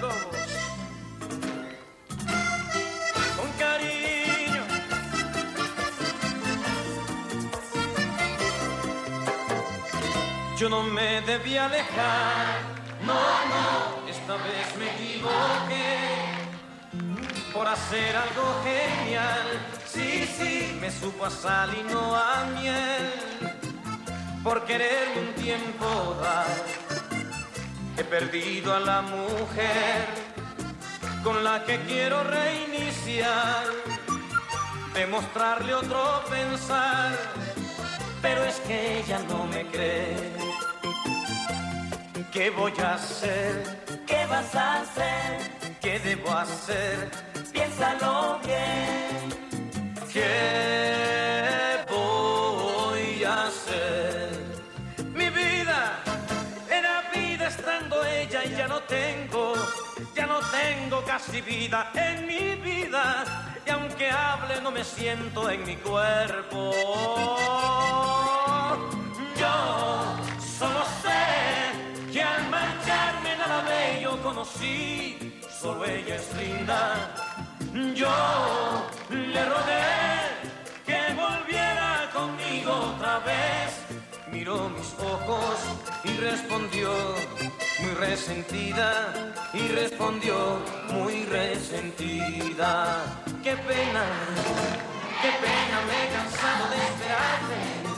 Con cariño. Yo no me debía alejar, no, no, esta vez me equivoqué. Por hacer algo genial. Sí, sí, me supo a sal y no a miel, por querer un tiempo dar He perdido a la mujer con la que quiero reiniciar, demostrarle otro pensar, pero es que ella no me cree. ¿Qué voy a hacer? ¿Qué vas a hacer? ¿Qué debo hacer? Piénsalo bien. Ya no tengo casi vida en mi vida. Y aunque hable no me siento en mi cuerpo. Yo solo sé que al marcharme nada bello conocí, solo ella es linda. Yo le rogué que volviera conmigo otra vez miró mis ojos y respondió muy resentida y respondió muy resentida. Qué pena, qué pena me he cansado de esperarte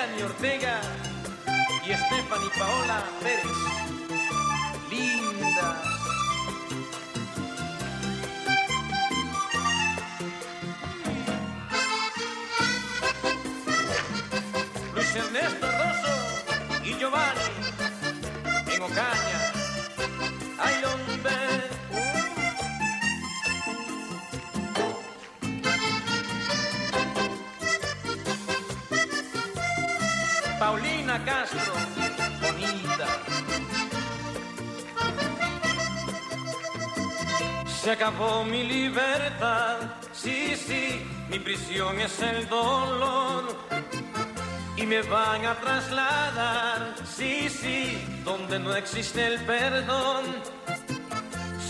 Melanie Ortega y Stephanie Paola Pérez. Paulina Castro, bonita. Se acabó mi libertad, sí, sí, mi prisión es el dolor y me van a trasladar, sí, sí, donde no existe el perdón.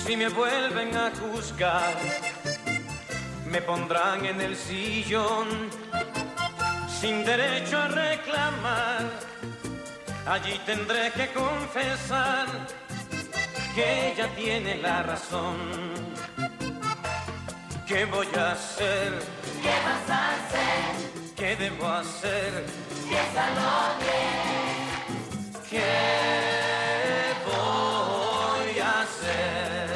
Si me vuelven a juzgar, me pondrán en el sillón, sin derecho a reclamar. Allí tendré que confesar que ella tiene la razón. ¿Qué voy a hacer? ¿Qué vas a hacer? ¿Qué debo hacer? Piénsalo bien. ¿Qué voy a hacer?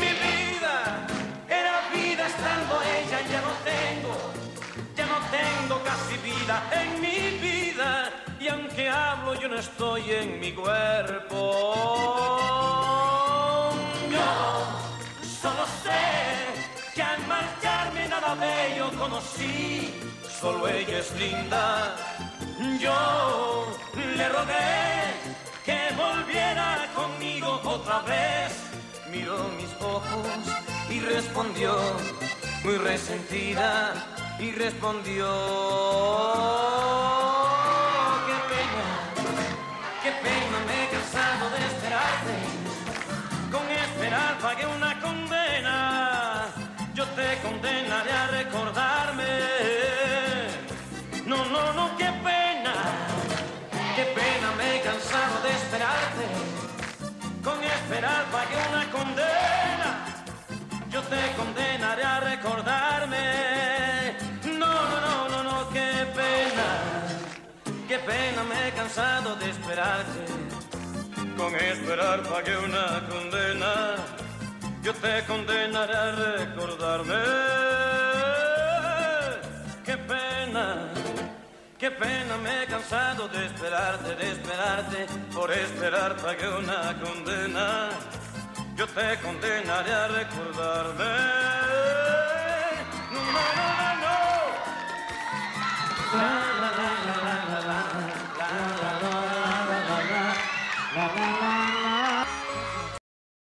Mi vida era vida estando ella, ya no tengo, ya no tengo casi vida en mi estoy en mi cuerpo. Yo solo sé que al marcharme nada bello conocí solo ella es linda. Yo le rogué que volviera conmigo otra vez. Miró mis ojos y respondió, muy resentida, y respondió, me he cansado de esperarte. Con esperar pagué una condena, yo te condenaré a recordarme. Qué pena Qué pena me he cansado de esperarte, de esperarte, por esperar pagué una condena. te condenaré a recordarme. No, no, no, no, no.